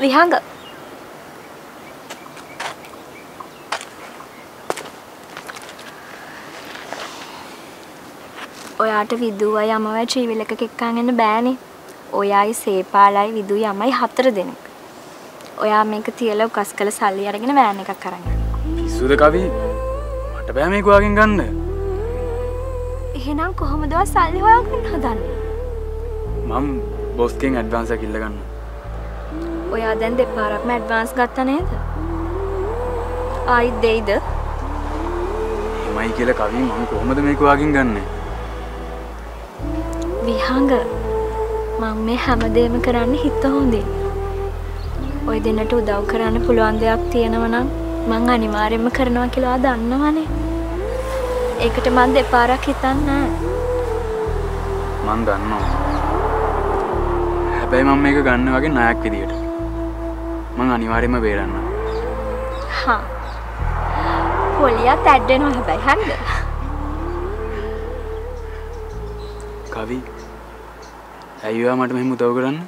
විහඟ ඔයාට විදුවයි අමවයි ට්‍රීවිල් එකක එක්කන් එන්න බෑනේ. ඔයයි සේපාලයි විදුයි අමයි හතර දෙනෙක්. ඔයා මේක තියලා උකස් කළ සල්ලි අරගෙන වෑන් එකක් අරන්. පිස්සුද කවි මට බෑ මේක වගෙන් ගන්න එහෙනම් කොහොමද ඔයා සල්ලි හොයාගන්න හදන්නේ? මම බොස්ගෙන් ඇඩ්වාන්ස කිල්ල ගන්න ඔයා දැන් දෙපාරක්ම ඇඩ්වාන්ස් ගත්තා නේද? ආයිත් දෙයිද? එමයි කියල කවී මම කොහොමද මේක වගෙන් ගන්න විහඟ මං මේ හැමදේම කරන්න හිත හොඳින්. ඔය දෙන්නට උදව් කරන්න පුළුවන් දෙයක් තියෙනවනම් මං අනිවාර්යෙන්ම කරනවා කියලා දන්නවනේ. ඒකට මන් දෙපාරක් හිතන්නේ. මන් දන්නවා හැබැයි මම මේක ගන්න වගේ නයක් විදියට මං අනිවාර්යම බේරන්න හා. පොලියත් ඇඩ්ඩෙනවා හැබැයි හන්ද. කවි ඇයිවා මට මෙහෙම උදව් කරන්න